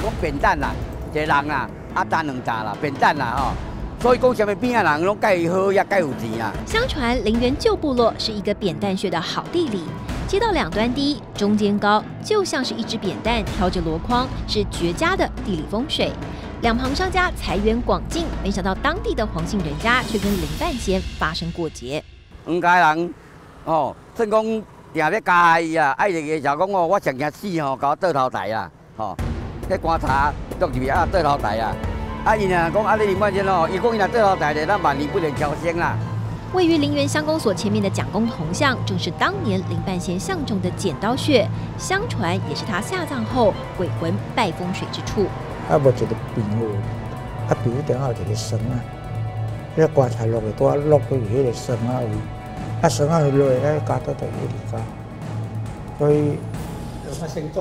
话讲扁担啦，一个人啦，啊担两担啦，扁担啦吼。所以讲，什么边啊人拢介好，也介有钱啊。相传陵园旧部落是一个扁担穴的好地理，街道两端低，中间高，就像是一只扁担挑着箩筐，是绝佳的地理风水。两旁商家财源广进，没想到当地的黄姓人家却跟林半仙发生过节。黄家人哦，算讲定要加伊啊，爱一个就讲哦，我上惊死吼，搞倒头台啊，吼，去观察落入去啊倒头台啊。啊，伊呢讲啊，你林半仙哦，伊讲伊若倒头台的，咱万年不能超生啦。位于林园乡公所前面的蒋公铜像，正是当年林半仙相中的剪刀穴，相传也是他下葬后鬼魂拜风水之处。啊，无一个病友，啊，病友顶下一个绳啊，迄个棺材落去拄啊落去迄个绳啊位，啊绳啊落去，啊，加到所以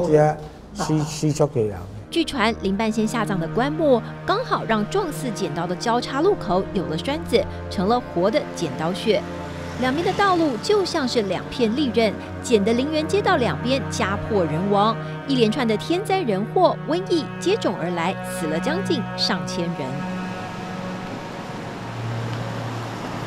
这啊死死足个人。据传，林半仙下葬的棺木刚好让状似剪刀的交叉路口有了栓子，成了活的剪刀穴。两边的道路就像是两片利刃，剪的陵园街道两边家破人亡，一连串的天灾人祸、瘟疫接踵而来，死了将近上千人。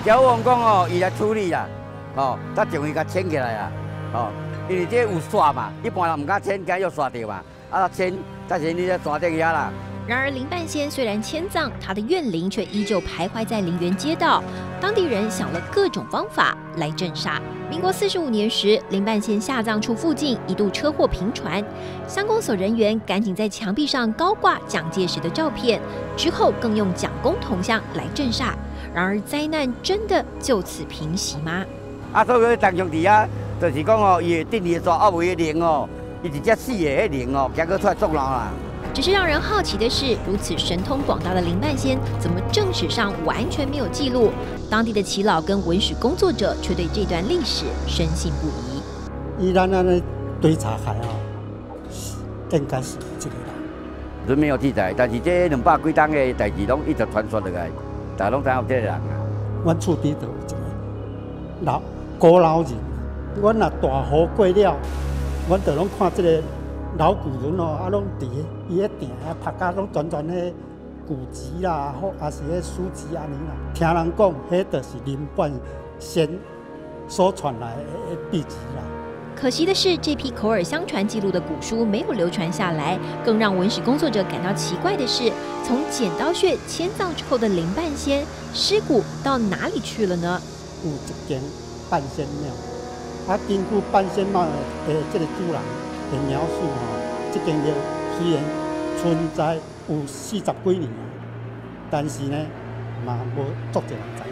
交王讲哦，伊来处理啦，哦，他终于甲牵起来啊，哦，因为这有刷嘛，一般人唔敢牵，惊要刷掉嘛，啊牵。但是你在抓这个呀啦。然而林半仙虽然迁葬，他的怨灵却依旧徘徊在陵园街道。当地人想了各种方法来镇煞。民国四十五年时，林半仙下葬处附近一度车祸频传，乡公所人员赶紧在墙壁上高挂蒋介石的照片，之后更用蒋公铜像来镇煞。然而灾难真的就此平息吗？啊，所以当兄弟啊，就是讲哦，伊定义抓啊，为灵哦。一直只死的迄灵哦，今个出来作乱啦。只是让人好奇的是，如此神通广大的林半仙，怎么正史上完全没有记录？当地的耆老跟文史工作者却对这段历史深信不疑。依然那的堆查海啊，应该是这个人。人没有记载，但是这两百几档的代志拢一直传说落来，大拢知有这个人啊。阮厝边头一个老古老人，阮若大雨过了。阮就拢看即个老古人哦，啊，拢伫伊迄店啊，拍甲拢全全迄古籍啦，或啊是迄书籍安尼啦。听人讲，迄就是林半仙所传来的秘籍啦。可惜的是，这批口耳相传记录的古书没有流传下来。更让文史工作者感到奇怪的是，从剪刀穴迁葬之后的林半仙尸骨到哪里去了呢？有一间半仙庙。啊，根据半仙庙的这个主人的描述吼，这间庙虽然存在有四十几年，但是呢，嘛无足多人知。